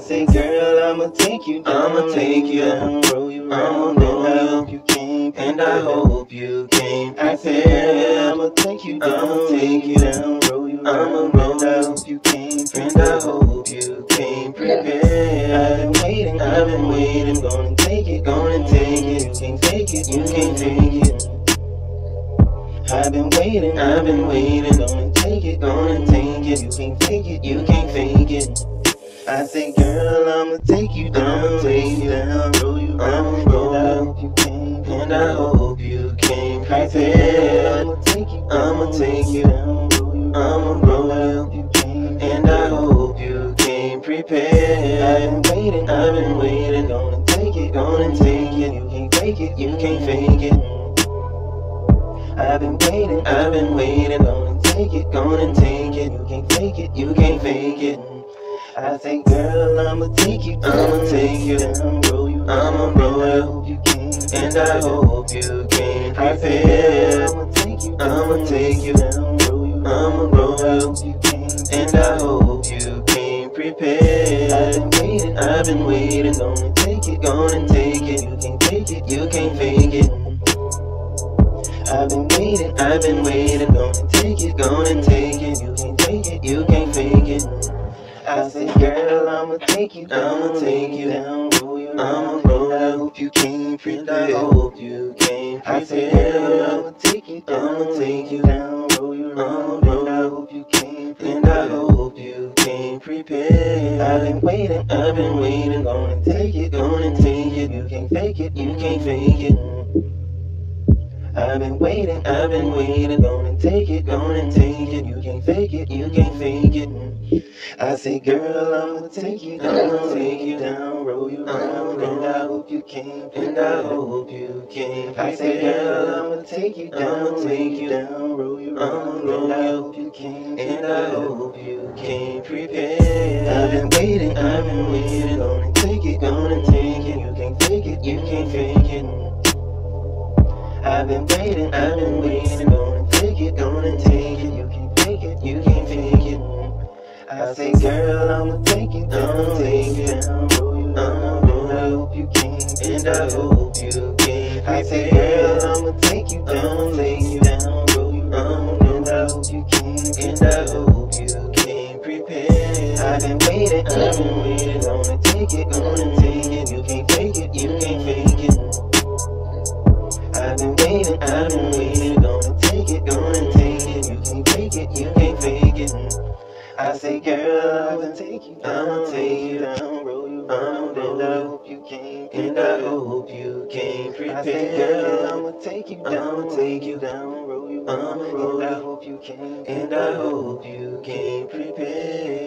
say, girl, I'ma take you down. I'ma take you down, roll you I'ma around. roll and I you. hope you came And I hope you came I said, prepared. I'ma take you down, I'ma take you down, roll you I'ma roll And I you. hope you came Friend, I hope you came I've been waiting, I've been waiting, gonna take it, gonna take it. You can't take it, you can't take it. I've been waiting, I've been waiting, gonna take it, gonna take it. You can't take it, you can't fake it. I say, girl, I'ma take you down, take you down, roll you I'ma roll And I hope you came, And I hope you came prepared. I'ma take you, I'ma take you. down, roll you I'ma roll you. hope you came, And I hope you came I've been waiting, I've been mm-hmm. waiting, gonna take it, gonna take it. You can't fake it, you mm-hmm. can't fake it. I've been waiting, I've been mm-hmm. waiting, gonna take it, gonna take it. You can't fake it, you can't fake it. I think, girl, I'ma take you, down. I'ma take you down, roll you, I'ma roll and I you. hope you came, And I hope you can I say, girl, prepared. I'ma take you, I'ma take you. down, roll you, I'ma roll and I you. hope you came, And I hope you came I've prepared. been waiting, I've been waiting, gonna take it, gonna take it. You can't fake it, you can't fake it. I've been waiting, I've been waiting, gonna take it, gonna take it. You can't take it, you can't fake it. I say, girl, I'ma take you down, I'ma take you. down, roll you I'ma roll I hope you came And I hope you came I say, girl, I'ma take you down, I'ma take you. down, roll you I'ma roll I hope you came And I hope you came I've prepared. been waiting, I've been waiting, gonna take it, gonna take it. You can't fake it, you can't fake it. I've been waiting, I've been waiting, gonna take it, gonna take it. You can't fake it, you can't fake it. I say, girl, I'ma take you down, I'ma take you down, roll you around, and I hope you came, And I hope you came I say, girl. I'ma take you down, I'ma take take you. down, roll you around, and I hope you came, And I hope you came I've been waiting, I've been waiting, gonna take it, gonna take it. You can't fake it, you can't fake it. I've been waiting, I've been waiting, gonna take it, gonna take it. You can't fake it, you can't fake it. I say, girl, I'ma take you down, take you down, roll you around, and I hope you came, And I hope you came I say, girl. I'ma take you down, take you down, roll you around, and I hope you came, And I hope you came prepare. I've been waiting, I've been waiting, gonna take it, gonna mm-hmm. I say, girl, I'ma take you down, I'ma take you down, roll you around, and I hope you came, And I hope you came I say, girl, prepared. I'ma take you I'ma down, take you down, roll you I'ma around, and I hope you came, And I hope you came prepared.